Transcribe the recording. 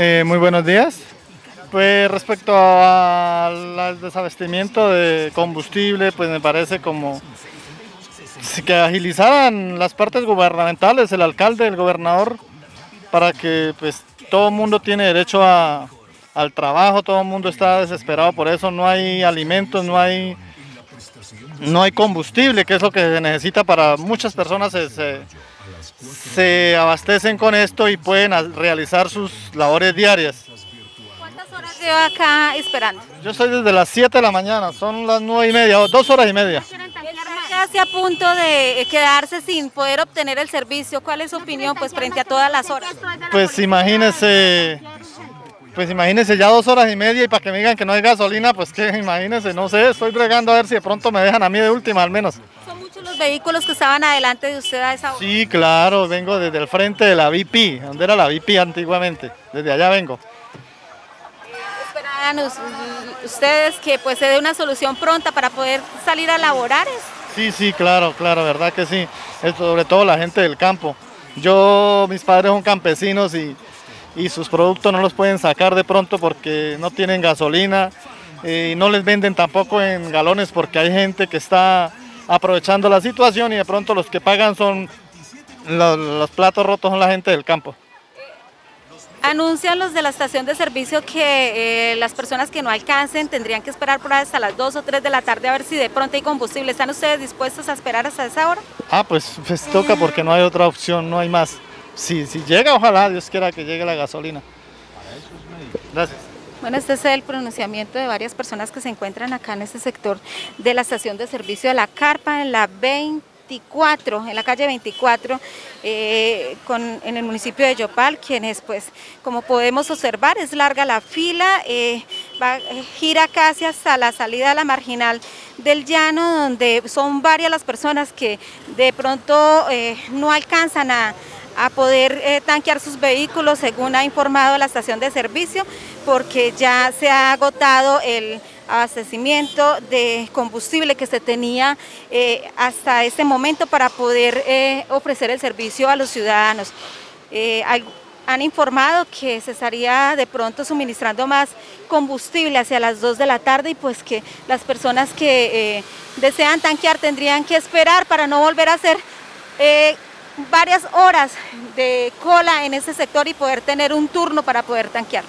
Eh, muy buenos días. Pues respecto al desabastecimiento de combustible, pues me parece como que agilizaran las partes gubernamentales, el alcalde, el gobernador, para que pues todo el mundo tiene derecho al trabajo, todo el mundo está desesperado por eso, no hay alimentos, no hay, no hay combustible, que es lo que se necesita para muchas personas se, se abastecen con esto y pueden realizar sus labores diarias. ¿Cuántas horas lleva acá esperando? Yo estoy desde las 7 de la mañana, son las 9 y media, dos horas y media. Casi a punto de quedarse sin poder obtener el servicio. ¿Cuál es su opinión pues frente a todas las horas? Pues imagínese, pues imagínese ya dos horas y media y para que me digan que no hay gasolina, pues que imagínese, no sé, estoy bregando a ver si de pronto me dejan a mí de última al menos los vehículos que estaban adelante de usted a esa hora? Sí, claro, vengo desde el frente de la VIP, donde era la VIP antiguamente, desde allá vengo. ¿Esperan ustedes que pues se dé una solución pronta para poder salir a laborar? Sí, sí, claro, claro, verdad que sí, sobre todo la gente del campo. Yo, mis padres son campesinos y, y sus productos no los pueden sacar de pronto porque no tienen gasolina y no les venden tampoco en galones porque hay gente que está aprovechando la situación y de pronto los que pagan son los, platos rotos son la gente del campo. Anuncian los de la estación de servicio que eh, las personas que no alcancen tendrían que esperar por hasta las 2 o 3 de la tarde a ver si de pronto hay combustible. ¿Están ustedes dispuestos a esperar hasta esa hora? Ah, pues, pues toca porque no hay otra opción, no hay más. Si, si llega, ojalá Dios quiera que llegue la gasolina. Gracias. Bueno, este es el pronunciamiento de varias personas que se encuentran acá en este sector de la estación de servicio de la Carpa, en la 24, en la calle 24, eh, en el municipio de Yopal, quienes pues como podemos observar es larga la fila, eh, eh, gira casi hasta la salida a la marginal del llano, donde son varias las personas que de pronto no alcanzan a a poder eh, tanquear sus vehículos, según ha informado la estación de servicio, porque ya se ha agotado el abastecimiento de combustible que se tenía eh, hasta este momento para poder eh, ofrecer el servicio a los ciudadanos. han informado que se estaría de pronto suministrando más combustible hacia las 2 de la tarde y pues que las personas que desean tanquear tendrían que esperar para no volver a hacer varias horas de cola en ese sector y poder tener un turno para poder tanquear.